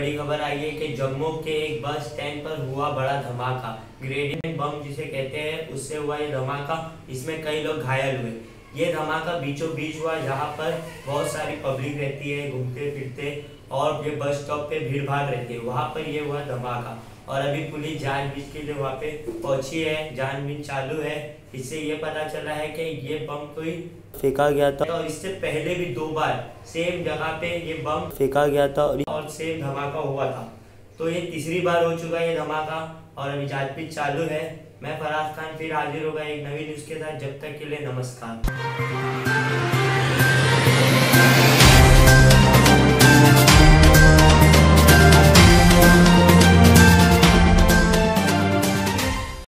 बड़ी खबर आई है कि जम्मू के एक बस स्टैंड पर हुआ बड़ा धमाका। ग्रेनेड बम जिसे कहते हैं, उससे हुआ ये धमाका, इसमें कई लोग घायल हुए। ये धमाका बीचों बीच हुआ। जहाँ पर बहुत सारी पब्लिक रहती है, घूमते फिरते, और ये बस स्टॉप पे भीड़ भाड़ रहती है। वहाँ पर ये हुआ धमाका। और अभी पुलिस जानबूझ के लिए वहाँ पे पहुँची है जानबीन चालू है। इससे ये पता चला है कि ये बम कोई फेंका गया था। और इससे पहले भी दो बार सेम जगह पे ये बम फेंका गया था और सेम धमाका हुआ था। तो ये तीसरी बार हो चुका है ये धमाका, और अभी जांचपीट चालू है। मैं फराज खान फिर हाजिर होगा एक नवी न्यूज़ के साथ, जब तक के लिए नमस्कार।